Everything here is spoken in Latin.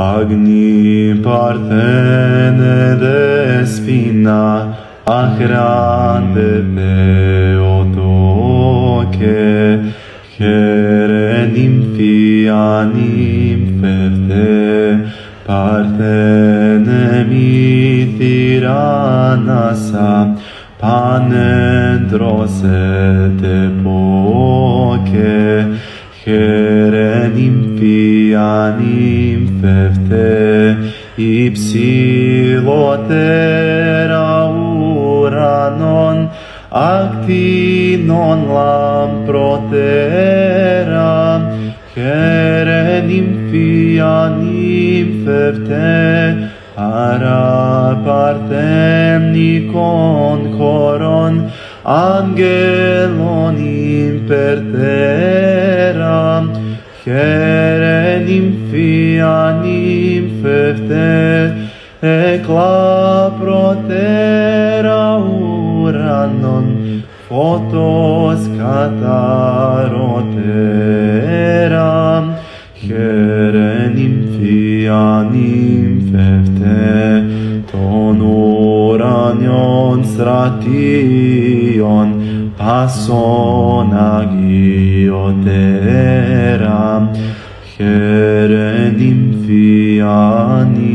Agni partene respina, ahrande Theotoke, here nymphianim ferte, partene mithiranasa, panendros et epoche, here Ετερένιμ πιανίμ φευτε υψηλότερα ουρανών ακτινών λαμπροτέρα. Χερένιμ πιανίμ φευτε άρα χωρών αγγελών υπερτέρα Cere nymphia nymphe Ecla protera uranon Photos catarotera Cere nymphia nymphe Ton uranion stration Passona io terra here dimfian